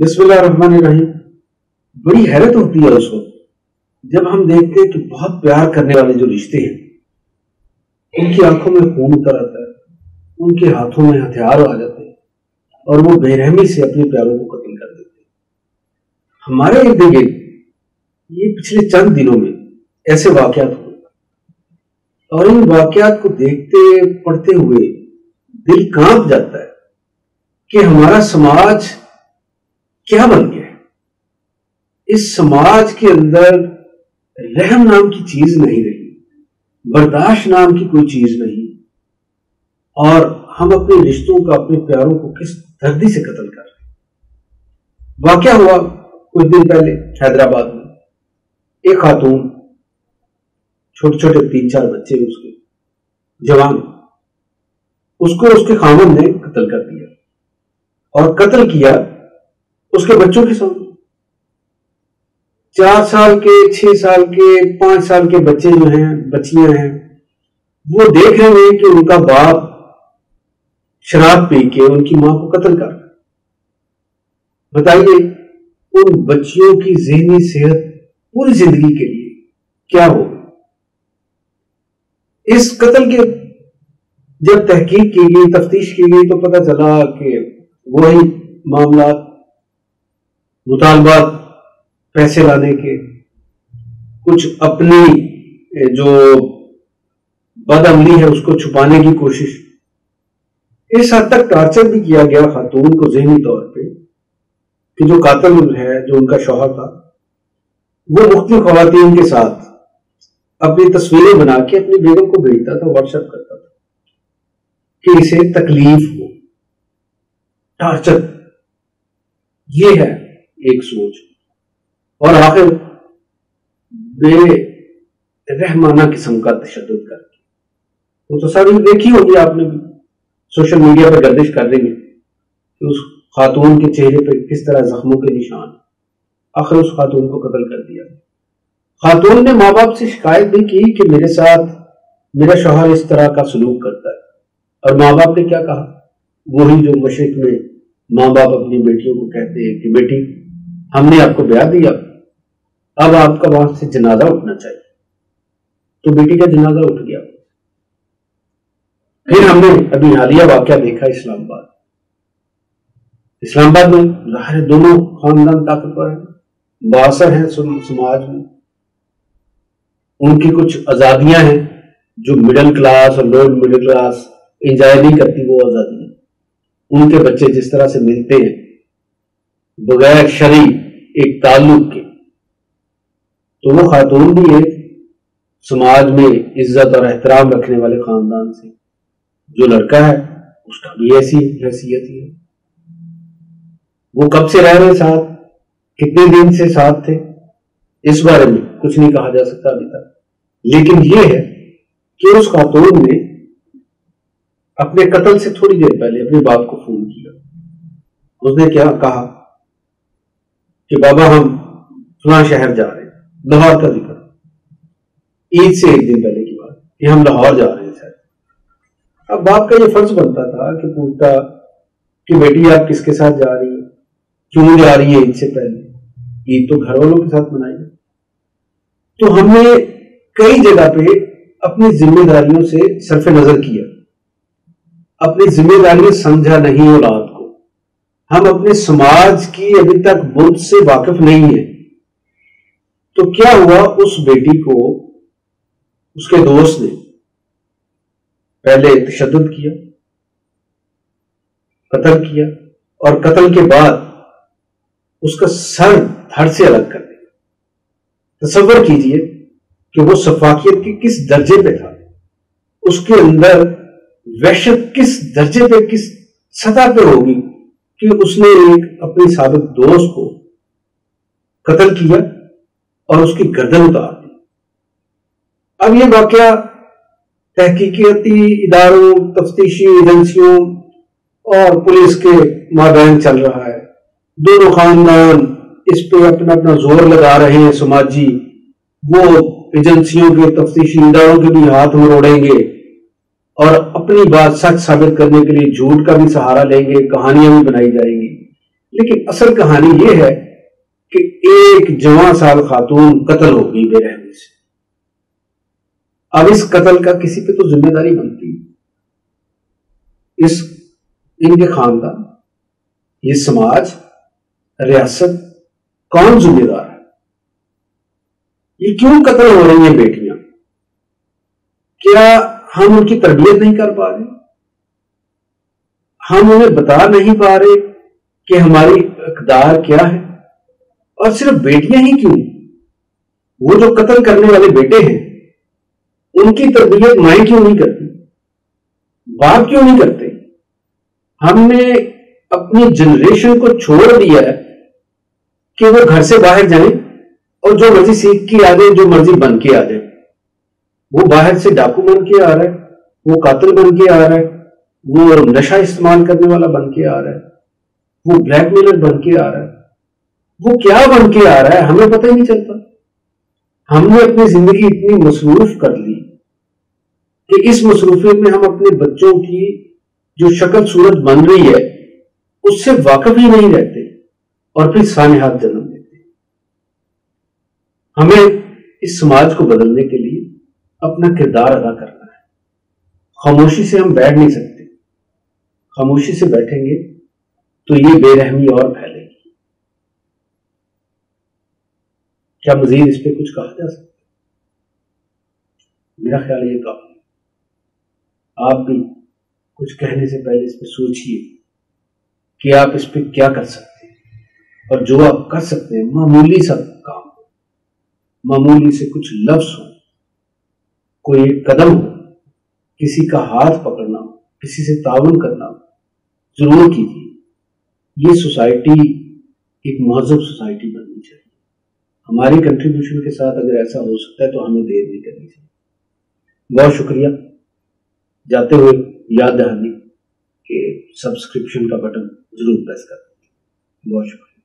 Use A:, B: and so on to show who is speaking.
A: बिस्मिल्लाहिर्रहमानिर्रहीम बड़ी हैरत होती है उस वक्त जब हम देखते हैं कि बहुत प्यार करने वाले जो रिश्ते हैं, उनकी आँखों में खून उतर आता है, उनके हाथों में हथियार आ जाते हैं, और वो बेरहमी से अपने प्यारों को कत्ल कर देते हैं। हमारे इर्द गिर्द, ये पिछले चंद दिनों में ऐसे वाकयात हुए। और इन वाकयात को देखते पढ़ते हुए दिल काँप जाता है कि हमारा समाज क्या बन गया इस समाज के अंदर रहम नाम की चीज़ नहीं रही, बर्दाश्त नाम की कोई चीज़ नहीं, और हम अपने रिश्तों का, अपने प्यारों को किस दर्दी से कत्ल कर रहे वाक्य हुआ कुछ दिन पहले हैदराबाद में, एक खातून छोटे छोटे तीन चार बच्चे उसके, जवान उसको उसके खामन ने कत्ल कर दिया और कत्ल किया उसके बच्चों के सामने चार साल के, छह साल के, पाँच साल के बच्चे जो हैं, बच्चियाँ हैं, वो देख रहे हैं कि उनका बाप शराब पी के उनकी माँ को कत्ल कर बताइए, उन बच्चियों की जहनी सेहत पूरी ज़िंदगी के लिए क्या हो इस कत्ल के जब तहकीक की गई, तफ्तीश की गई तो पता चला कि वही मामला मुतालबात पैसे लाने के, कुछ अपनी जो बदअमली है उसको छुपाने की कोशिश। इस हद तक टॉर्चर भी किया गया खातून को जहनी तौर पे, कि जो कातल है, जो उनका शोहर था, वो मुख्तु खातन के साथ अपनी तस्वीरें बना के अपनी बेगम को भेजता था व्हाट्सएप करता था, कि इसे तकलीफ़ हो। टॉर्चर ये है। एक सोच। और आखिर बेरहमाना किस्म का तशद करके वो तो सब देखी होगी आपने भी। सोशल मीडिया पर गर्दिश कर है कि उस खातून के चेहरे पर किस तरह जख्मों के निशान। आखिर उस खातून को कत्ल कर दिया। खातून ने माँ बाप से शिकायत भी की कि मेरे साथ मेरा शोहर इस तरह का सलूक करता है। और माँ बाप ने क्या कहा? वही जो मशरक में माँ बाप अपनी बेटियों को कहते हैं कि बेटी हमने आपको ब्याह दिया। अब आपका वहाँ से जनाजा उठना चाहिए। तो बेटी का जनाजा उठ गया। फिर हमने अभी हालिया वाक्य देखा इस्लामाबाद। इस्लामाबाद में ज़ाहिर दोनों खानदान ताकतवर है, बासर है समाज में। उनकी कुछ आजादियाँ हैं जो मिडिल क्लास और लोअर मिडिल क्लास इंजॉय नहीं करती वो आजादियाँ। उनके बच्चे जिस तरह से मिलते हैं बगैर शरी एक ताल्लुक के। तो वो खातून भी एक समाज में इज़्ज़त और एहतराम रखने वाले खानदान से। जो लड़का है, उसका भी ऐसी हैसियत ही है। वो कब से रह रहे साथ? कितने दिन से साथ थे? इस बारे में कुछ नहीं कहा जा सकता अभी तक। लेकिन यह है कि उस खातून ने अपने कत्ल से थोड़ी देर पहले अपने बाप को फ़ोन किया। उसने क्या कहा? कि बाबा हम फला शहर जा रहे हैं, लाहौर का ज़िक्र। ईद से एक दिन पहले की बात, कि हम लाहौर जा रहे हैं अब बाप का ये फ़र्ज़ बनता था कि पूछता कि बेटी, आप किसके साथ जा रही है? क्यों जा रही है ईद से पहले? ईद तो घर वालों के साथ मनाई तो हमने कई जगह पे अपनी जिम्मेदारियों से सरफ नज़र किया। अपनी जिम्मेदारियाँ समझा नहीं औलाद हम अपने समाज की अभी तक बुद्ध से वाकिफ नहीं है। तो क्या हुआ उस बेटी को, उसके दोस्त ने? पहले तशद किया, कत्ल किया, और कत्ल के बाद उसका सर धड़ से अलग कर दिया। तस्वर कीजिए कि वो सफाकियत के किस दर्जे पे था। उसके अंदर वैश्य किस दर्जे पे, किस सतह पे होगी? कि उसने एक अपने सबक दोस्त को कत्ल किया और उसकी गर्दन उतार दी। अब यह वाक्य तहकीकती इदारों, तफ्तीशी एजेंसियों और पुलिस के माबैन चल रहा है। दोनों खानदान इस पे अपना अपना ज़ोर लगा रहे हैं समाजी। वो एजेंसियों के, तफ्तीशी इदारों के भी हाथ मरोड़ेंगे और अपनी बात सच साबित करने के लिए झूठ का भी सहारा लेंगे, कहानियाँ भी बनाई जाएँगी। लेकिन असल कहानी यह है कि एक जवान साल खातून कत्ल हो गई बेरहमी से। अब इस कत्ल का किसी पे तो ज़िम्मेदारी बनती इस इनके खानदान, ये समाज, रियासत कौन जिम्मेदार है? ये क्यों कत्ल हो रही है बेटियाँ? क्या हम उनकी तरबियत नहीं कर पा रहे। हम उन्हें बता नहीं पा रहे कि हमारी अकदार क्या है। और सिर्फ़ बेटियाँ ही क्यों? वो जो कत्ल करने वाले बेटे हैं, उनकी तरबियत माए क्यों नहीं करती? बाप क्यों नहीं करते? हमने अपनी जनरेशन को छोड़ दिया है कि वो घर से बाहर जाए और जो मर्ज़ी सीख के आ जाए, जो मर्ज़ी बन के आ जाए। वो बाहर से डाकू बन के आ रहा है, वो कातिल बन के आ रहा है, वो नशा इस्तेमाल करने वाला बन के आ रहा है, वो ब्लैकमेलर बन के आ रहा है, वो क्या बन के आ रहा है हमें पता ही नहीं चलता। हमने अपनी ज़िंदगी इतनी मसरूफ कर ली कि इस मसरूफियत में हम अपने बच्चों की जो शक्ल सूरत बन रही है, उससे वाकफ ही नहीं रहते और फिर सानहात जन्म देते हमें इस समाज को बदलने के लिए अपना किरदार अदा करना है। खामोशी से हम बैठ नहीं सकते। खामोशी से बैठेंगे तो ये बेरहमी और फैलेगी। क्या मजीद इस पर कुछ कहा जा सकता मेरा ख्याल ये काफ़ी आप भी कुछ कहने से पहले इस पर सोचिए कि आप इस पर क्या कर सकते हैं। और जो आप कर सकते हैं, मामूली सा काम। मामूली से कुछ लफ्ज हो। कोई कदम, किसी का हाथ पकड़ना, किसी से ताउन करना, ज़रूर कीजिए। ये सोसाइटी, एक महजब सोसाइटी बननी चाहिए। हमारी कंट्रीब्यूशन के साथ अगर ऐसा हो सकता है तो हमें देर नहीं करनी चाहिए। बहुत शुक्रिया। जाते हुए याद दहानी कि सब्सक्रिप्शन का बटन ज़रूर प्रेस कर बहुत शुक्रिया।